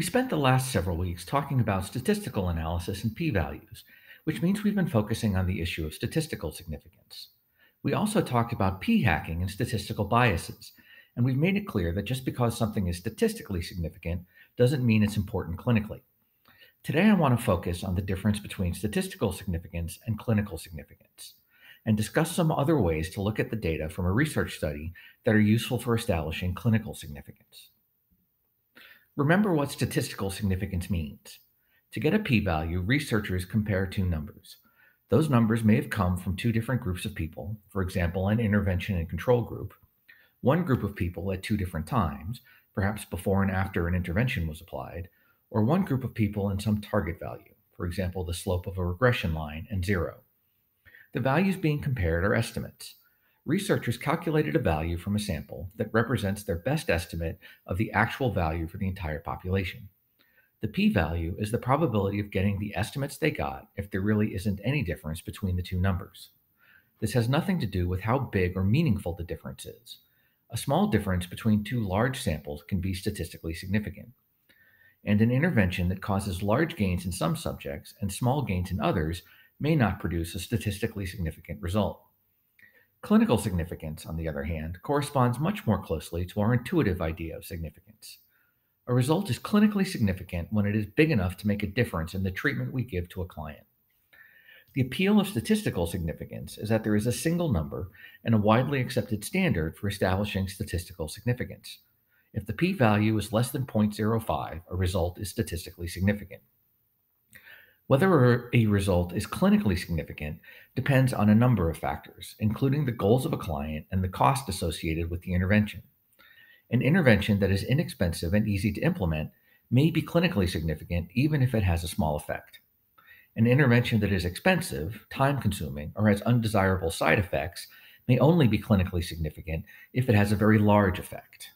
We spent the last several weeks talking about statistical analysis and p values, which means we've been focusing on the issue of statistical significance. We also talked about p hacking and statistical biases, and we've made it clear that just because something is statistically significant doesn't mean it's important clinically. Today, I want to focus on the difference between statistical significance and clinical significance, and discuss some other ways to look at the data from a research study that are useful for establishing clinical significance. Remember what statistical significance means. To get a p-value, researchers compare two numbers. Those numbers may have come from two different groups of people, for example, an intervention and control group, one group of people at two different times, perhaps before and after an intervention was applied, or one group of people and some target value, for example, the slope of a regression line and zero. The values being compared are estimates researchers calculated a value from a sample that represents their best estimate of the actual value for the entire population. The p value is the probability of getting the estimates they got if there really isn't any difference between the two numbers. This has nothing to do with how big or meaningful the difference is. A small difference between two large samples can be statistically significant. And an intervention that causes large gains in some subjects and small gains in others may not produce a statistically significant result. Clinical significance, on the other hand, corresponds much more closely to our intuitive idea of significance. A result is clinically significant when it is big enough to make a difference in the treatment we give to a client. The appeal of statistical significance is that there is a single number and a widely accepted standard for establishing statistical significance. If the p value is less than 0.05, a result is statistically significant. Whether a result is clinically significant depends on a number of factors, including the goals of a client and the cost associated with the intervention. An intervention that is inexpensive and easy to implement may be clinically significant even if it has a small effect. An intervention that is expensive, time consuming, or has undesirable side effects may only be clinically significant if it has a very large effect.